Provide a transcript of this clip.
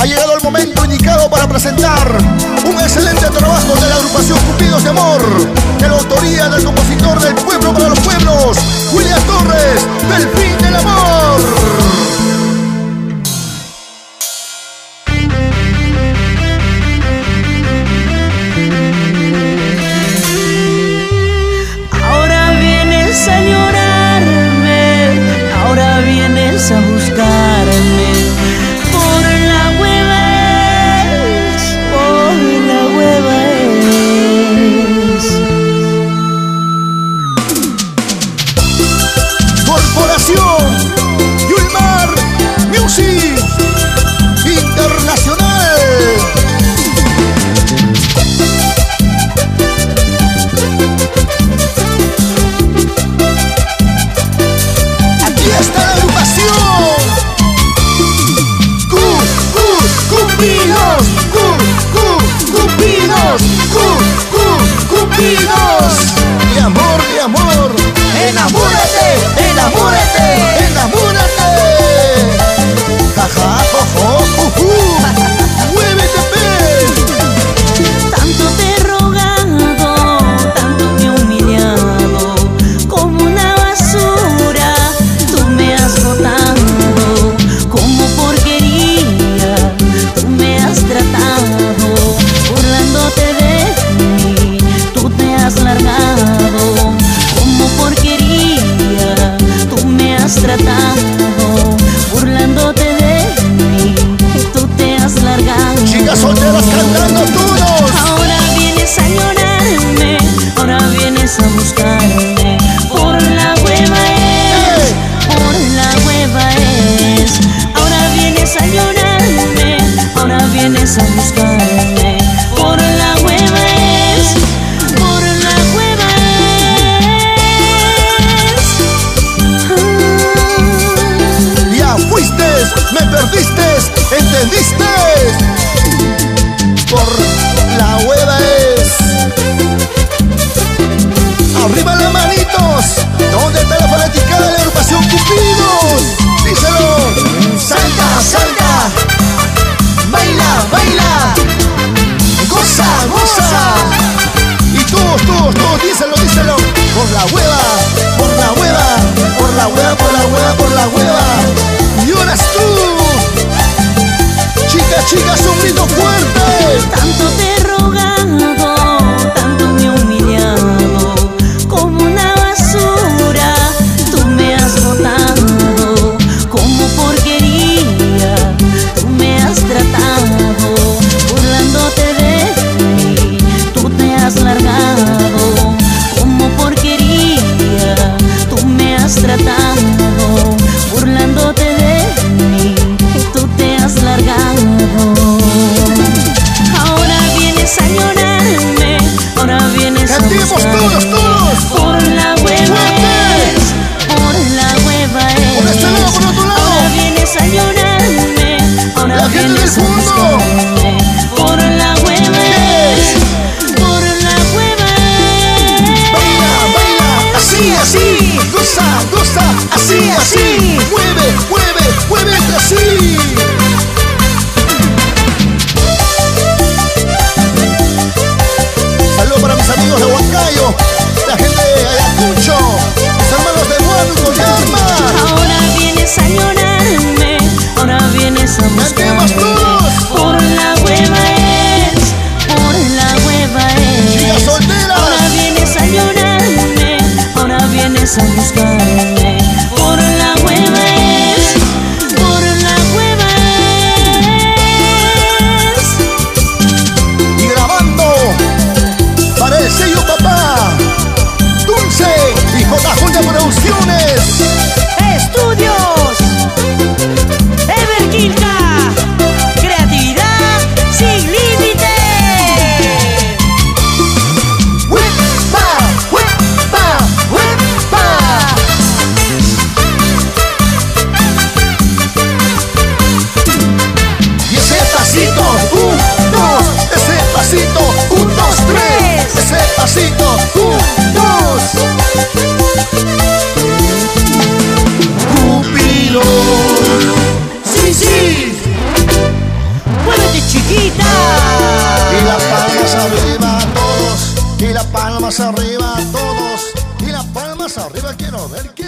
Ha llegado el momento indicado para presentar un excelente trabajo de la agrupación Cupidos de Amor, de la autoría del compositor del pueblo para los pueblos, William Torres, del fin del amor. a buscar. I will. por la hueva es, por la hueva es. Y grabando para el sello papá, Dulce y J. J. Producciones. Palmas arriba todos, y las palmas arriba quiero ver quién.